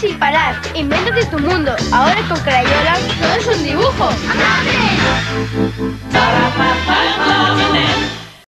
Sin parar. Invéntate tu mundo. Ahora con Crayola todo es un dibujo.